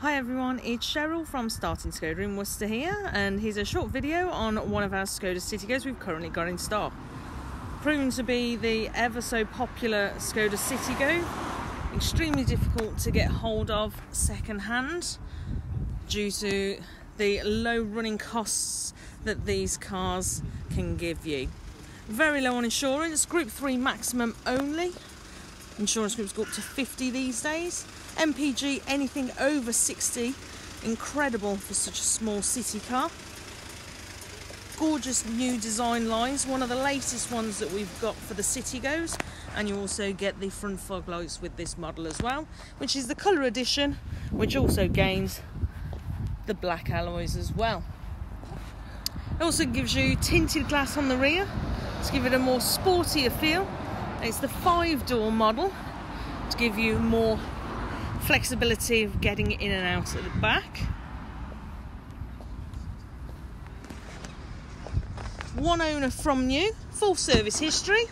Hi everyone, it's Cheryl from Startin Skoda in Worcester here, and here's a short video on one of our Skoda Citigos we've currently got in stock. Proven to be the ever so popular Skoda Citigo, extremely difficult to get hold of second hand due to the low running costs that these cars can give you. Very low on insurance, Group 3 maximum only. Insurance groups go up to 50 these days. MPG anything over 60. Incredible for such a small city car. Gorgeous new design lines, one of the latest ones that we've got for the Citigos. And you also get the front fog lights with this model as well, which is the colour edition, which also gains the black alloys as well. It also gives you tinted glass on the rear to give it a more sportier feel. It's the five door model to give you more flexibility of getting in and out at the back. One owner from new, full service history.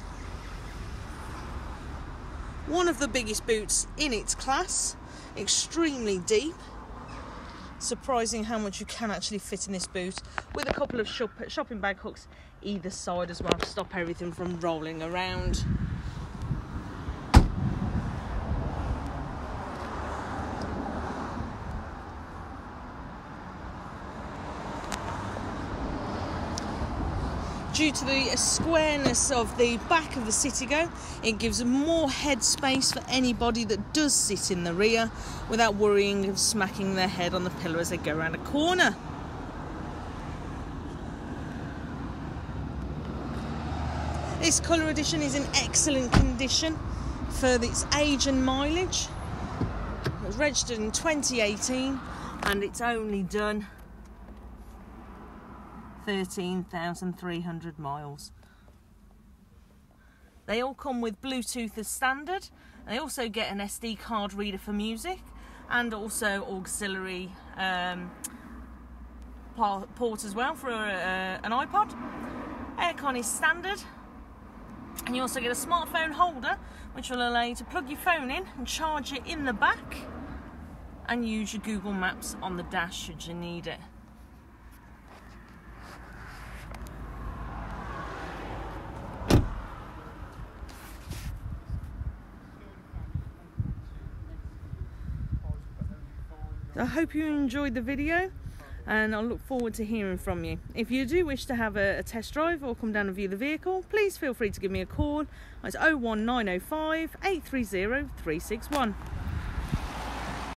One of the biggest boots in its class, extremely deep surprising how much you can actually fit in this boot with a couple of shop shopping bag hooks either side as well to stop everything from rolling around. Due to the squareness of the back of the Citigo, it gives more head space for anybody that does sit in the rear without worrying of smacking their head on the pillar as they go around a corner. This colour edition is in excellent condition for its age and mileage. It was registered in 2018 and it's only done 13,300 miles. They all come with Bluetooth as standard. They also get an SD card reader for music and also auxiliary um, port as well for uh, an iPod. Aircon is standard. And you also get a smartphone holder which will allow you to plug your phone in and charge it in the back and use your Google Maps on the dash should you need it. I hope you enjoyed the video and I look forward to hearing from you. If you do wish to have a, a, test drive or come down and view the vehicle, please feel free to give me a call. It's 01905 830 361.